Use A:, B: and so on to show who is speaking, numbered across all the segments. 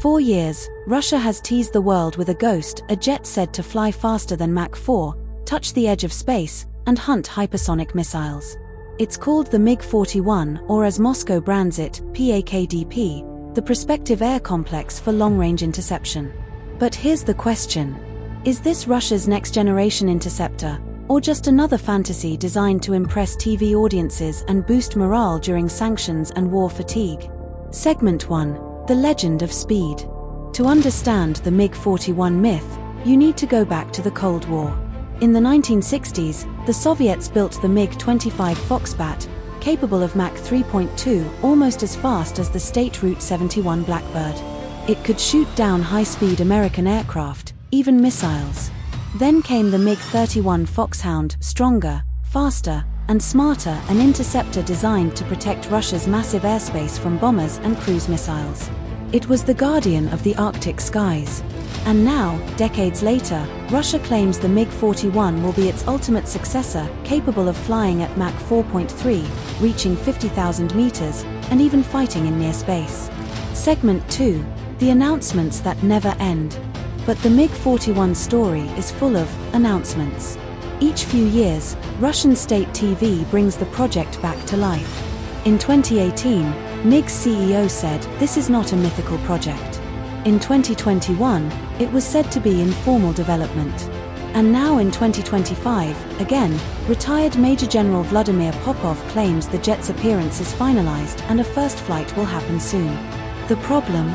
A: four years, Russia has teased the world with a ghost, a jet said to fly faster than Mach 4, touch the edge of space, and hunt hypersonic missiles. It's called the MiG 41, or as Moscow brands it, PAKDP, the Prospective Air Complex for Long Range Interception. But here's the question Is this Russia's next generation interceptor, or just another fantasy designed to impress TV audiences and boost morale during sanctions and war fatigue? Segment 1 The Legend of Speed. To understand the MiG 41 myth, you need to go back to the Cold War. In the 1960s, the Soviets built the MiG-25 Foxbat, capable of Mach 3.2, almost as fast as the State Route 71 Blackbird. It could shoot down high-speed American aircraft, even missiles. Then came the MiG-31 Foxhound, stronger, faster, and smarter, an interceptor designed to protect Russia's massive airspace from bombers and cruise missiles. It was the guardian of the Arctic skies. And now, decades later, Russia claims the MiG-41 will be its ultimate successor, capable of flying at Mach 4.3, reaching 50,000 meters, and even fighting in near space. Segment 2. The announcements that never end. But the MiG-41 story is full of announcements. Each few years, Russian state TV brings the project back to life. In 2018, MiG's CEO said, this is not a mythical project. In 2021, it was said to be in formal development. And now in 2025, again, retired Major General Vladimir Popov claims the jet's appearance is finalized and a first flight will happen soon. The problem?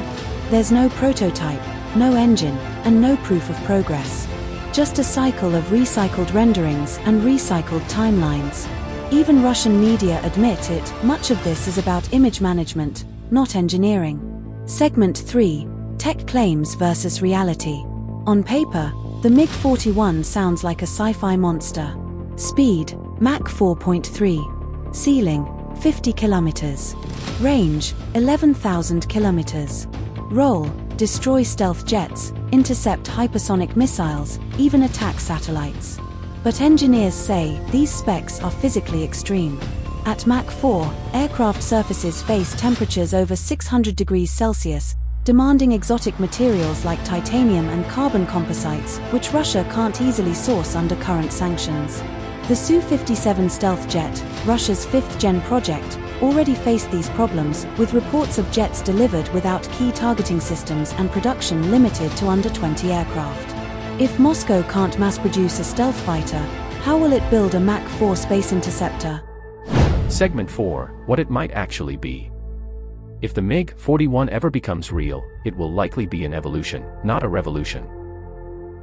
A: There's no prototype, no engine, and no proof of progress. Just a cycle of recycled renderings and recycled timelines. Even Russian media admit it, much of this is about image management, not engineering. Segment 3 Tech claims versus reality. On paper, the MiG-41 sounds like a sci-fi monster. Speed, Mach 4.3. Ceiling, 50 kilometers. Range, 11,000 kilometers. Role, destroy stealth jets, intercept hypersonic missiles, even attack satellites. But engineers say these specs are physically extreme. At Mach 4, aircraft surfaces face temperatures over 600 degrees Celsius, demanding exotic materials like titanium and carbon composites, which Russia can't easily source under current sanctions. The Su-57 stealth jet, Russia's fifth-gen project, already faced these problems, with reports of jets delivered without key targeting systems and production limited to under 20 aircraft. If Moscow can't mass-produce a stealth fighter, how will it build a Mach 4 space interceptor?
B: Segment 4 What it might actually be. If the MiG-41 ever becomes real, it will likely be an evolution, not a revolution.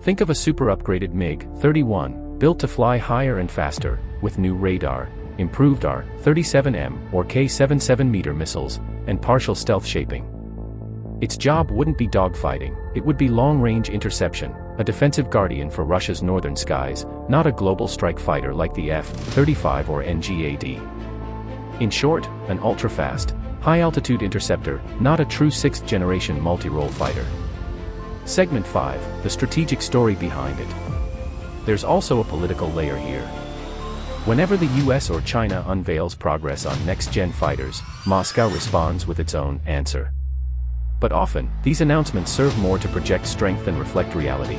B: Think of a super upgraded MiG-31, built to fly higher and faster, with new radar, improved R-37M or K-77 meter missiles, and partial stealth shaping. Its job wouldn't be dogfighting, it would be long-range interception, a defensive guardian for Russia's northern skies, not a global strike fighter like the F-35 or NGAD. In short, an ultra-fast, high-altitude interceptor, not a true sixth-generation multi-role fighter. Segment 5, the strategic story behind it. There's also a political layer here. Whenever the US or China unveils progress on next-gen fighters, Moscow responds with its own answer. But often, these announcements serve more to project strength than reflect reality.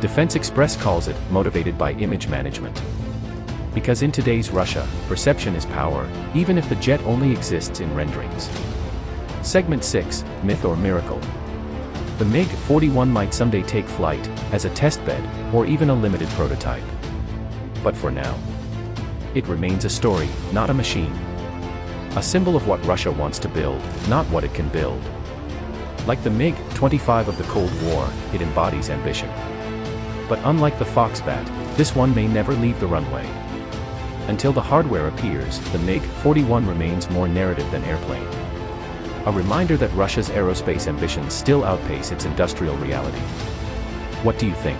B: Defense Express calls it motivated by image management. Because in today's Russia, perception is power, even if the jet only exists in renderings. Segment 6, Myth or Miracle. The MiG-41 might someday take flight, as a testbed, or even a limited prototype. But for now, it remains a story, not a machine. A symbol of what Russia wants to build, not what it can build. Like the MiG-25 of the Cold War, it embodies ambition. But unlike the Foxbat, this one may never leave the runway. Until the hardware appears, the MiG-41 remains more narrative than airplane. A reminder that Russia's aerospace ambitions still outpace its industrial reality. What do you think?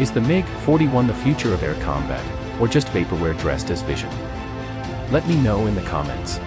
B: Is the MiG-41 the future of air combat, or just vaporware dressed as vision? Let me know in the comments.